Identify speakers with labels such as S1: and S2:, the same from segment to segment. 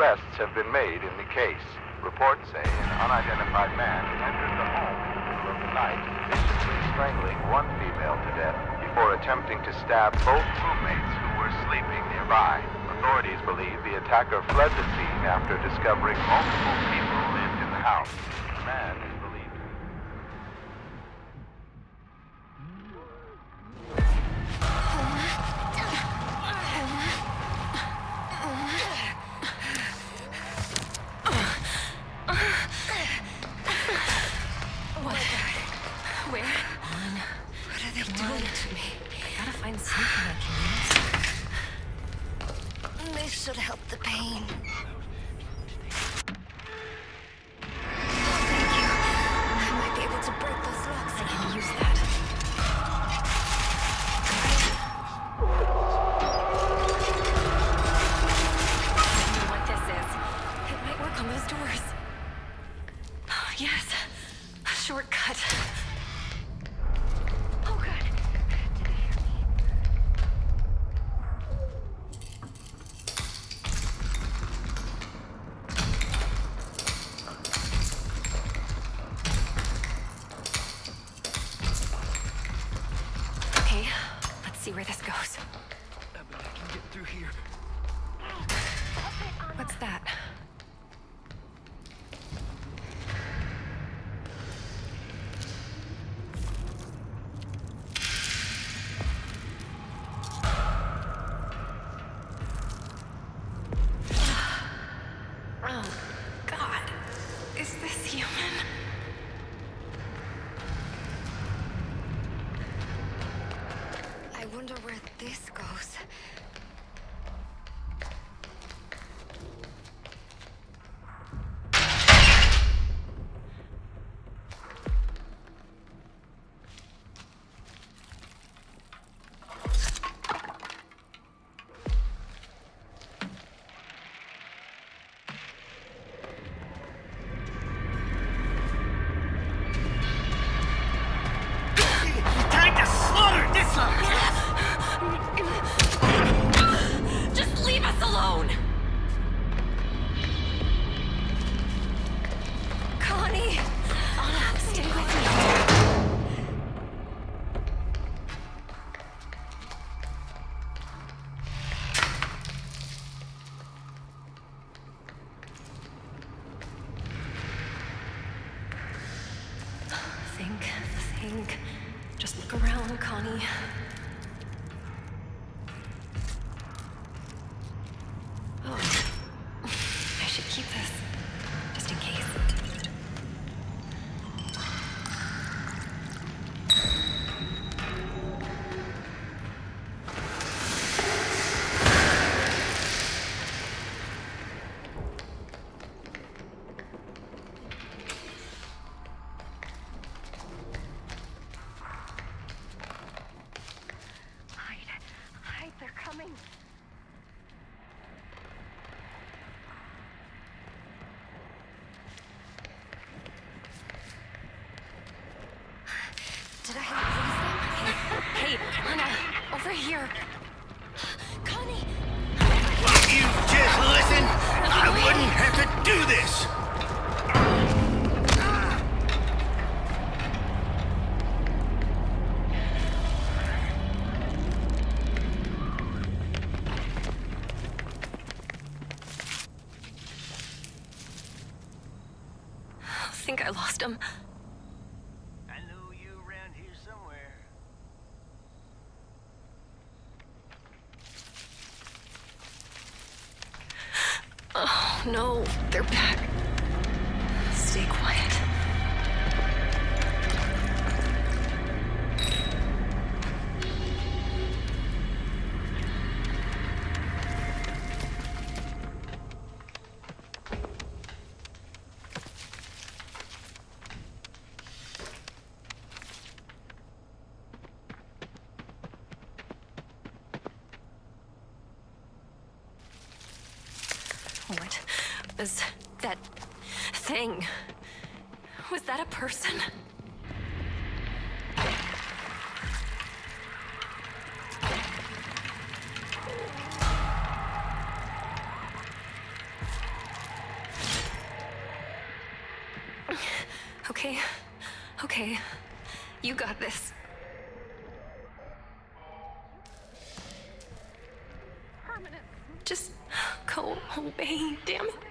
S1: arrests have been made in the case. Reports say an unidentified man entered the home in the middle of the night, viciously strangling one female to death before attempting to stab both roommates who were sleeping nearby. Authorities believe the attacker fled the scene after discovering multiple people lived in the house. The man
S2: see where this goes.
S3: I bet I can get through here.
S2: What's that? This
S4: goes.
S2: Think, think. Just look around, Connie. Over here. No, they're back. Stay quiet. What was that thing? Was that a person? Okay, okay, you got this. Just go away, damn it.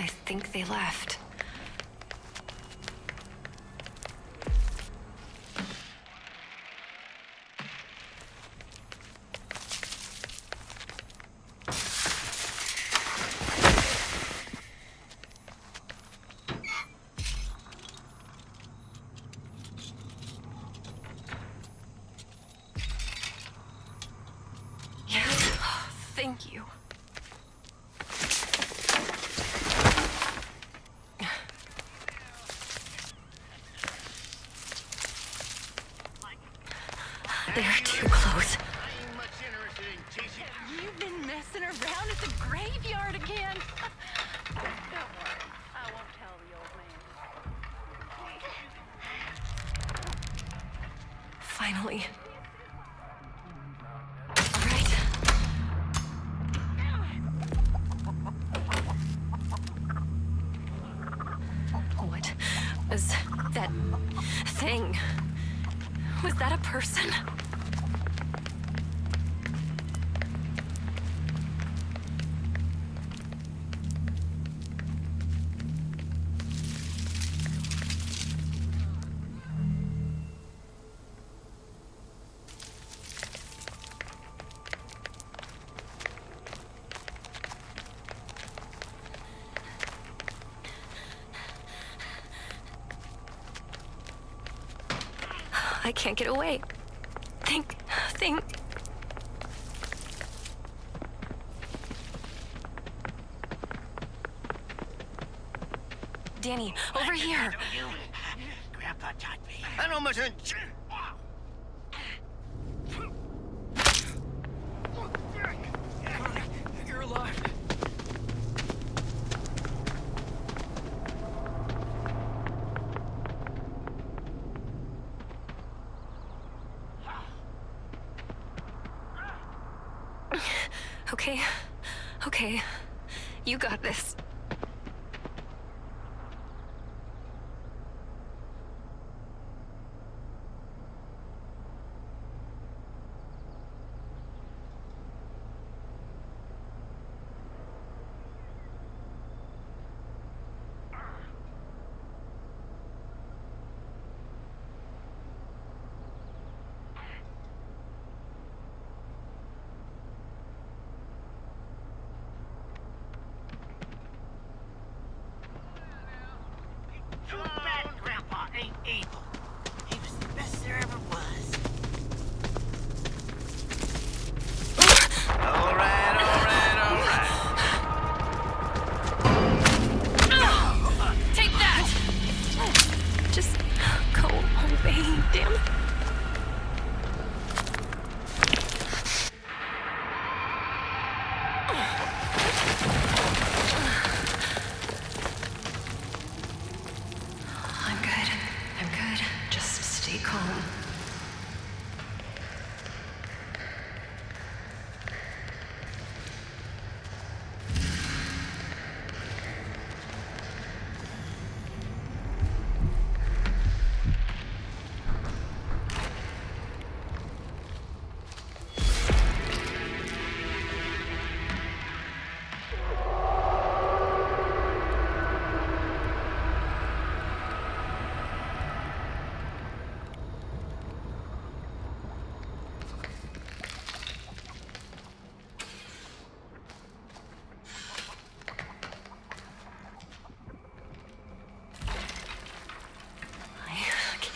S2: I think they left. Yes. Oh, thank you. They're too close.
S3: I ain't much interested in chasing.
S4: You've been messing around at the graveyard again. Don't worry. I won't tell the old man.
S2: Finally. All right. What was that thing? Was that a person? I can't get away. Think, think. Danny, over here.
S3: Grandpa taught me. I know much. You're alive.
S2: Okay, okay. You got this.
S3: Too bad Grandpa ain't able. He was the best there ever was. all right, all right, all right.
S2: Take that! Just go away, damn it.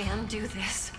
S2: Can do this.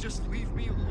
S5: Just leave me alone.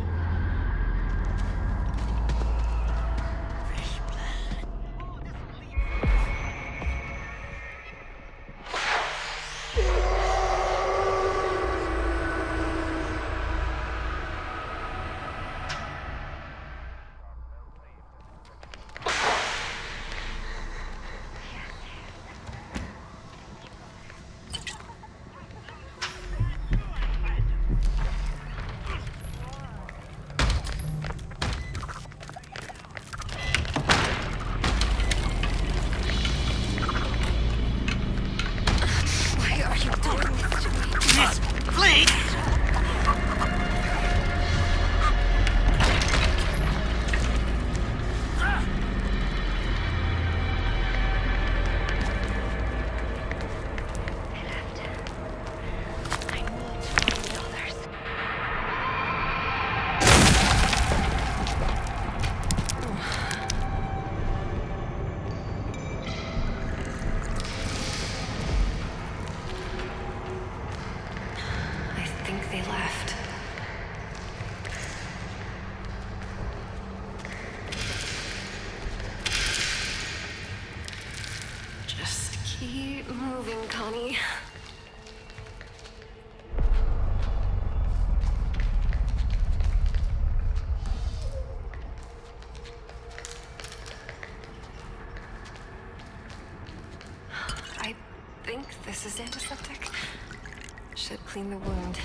S2: Clean the wound.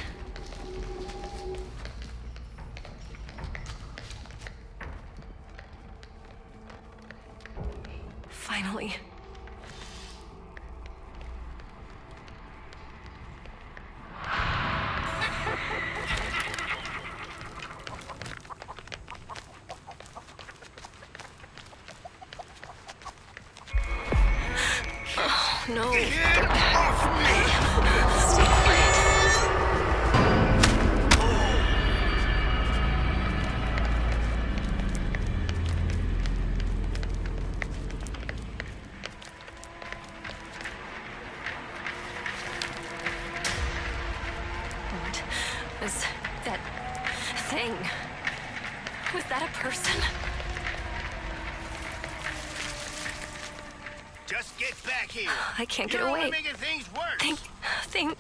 S2: Finally. Oh, no. That a person?
S3: Just get back here.
S2: I can't
S3: You're
S2: get away.
S3: making things worse.
S2: Think, think,